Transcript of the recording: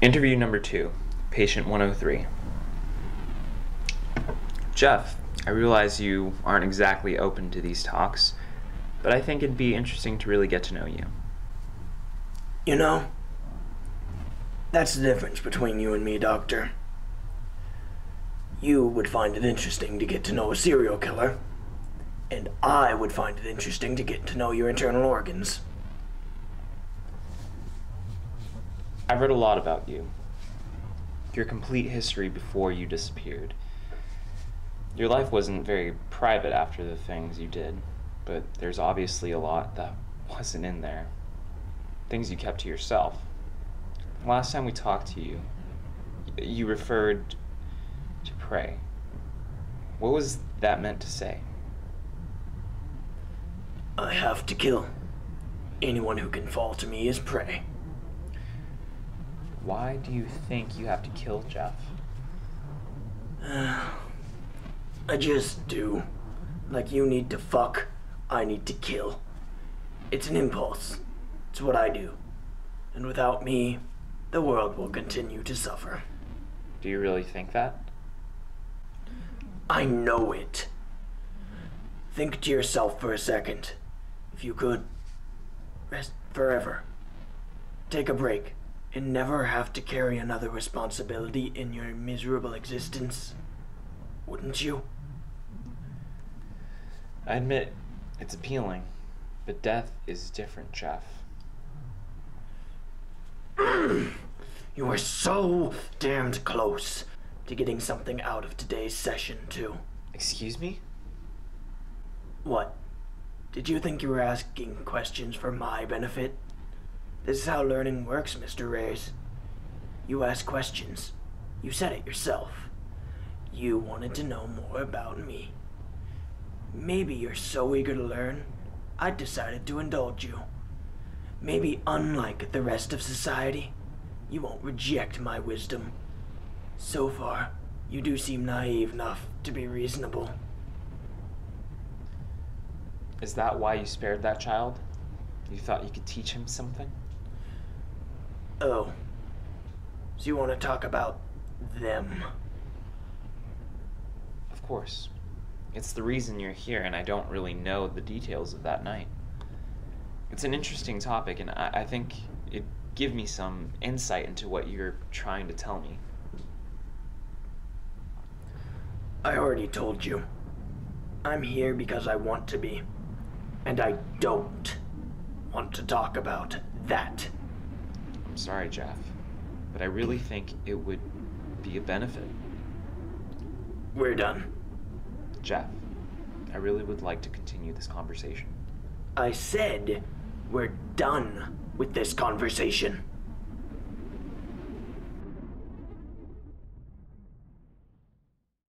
Interview number two, patient 103. Jeff, I realize you aren't exactly open to these talks, but I think it'd be interesting to really get to know you. You know, that's the difference between you and me, Doctor. You would find it interesting to get to know a serial killer, and I would find it interesting to get to know your internal organs. I've read a lot about you. Your complete history before you disappeared. Your life wasn't very private after the things you did, but there's obviously a lot that wasn't in there. Things you kept to yourself. Last time we talked to you, you referred to prey. What was that meant to say? I have to kill. Anyone who can fall to me is prey. Why do you think you have to kill Jeff? I just do. Like you need to fuck, I need to kill. It's an impulse. It's what I do. And without me, the world will continue to suffer. Do you really think that? I know it. Think to yourself for a second. If you could, rest forever. Take a break and never have to carry another responsibility in your miserable existence. Wouldn't you? I admit it's appealing, but death is different, Jeff. You are so damned close to getting something out of today's session, too. Excuse me? What? Did you think you were asking questions for my benefit? This is how learning works, Mr. Reyes. You ask questions. You said it yourself. You wanted to know more about me. Maybe you're so eager to learn, I decided to indulge you. Maybe, unlike the rest of society, you won't reject my wisdom. So far, you do seem naive enough to be reasonable. Is that why you spared that child? You thought you could teach him something? Oh. So you want to talk about them? Of course. It's the reason you're here, and I don't really know the details of that night. It's an interesting topic, and I, I think it'd give me some insight into what you're trying to tell me. I already told you. I'm here because I want to be. And I don't want to talk about that. Sorry, Jeff, but I really think it would be a benefit. We're done. Jeff, I really would like to continue this conversation. I said we're done with this conversation.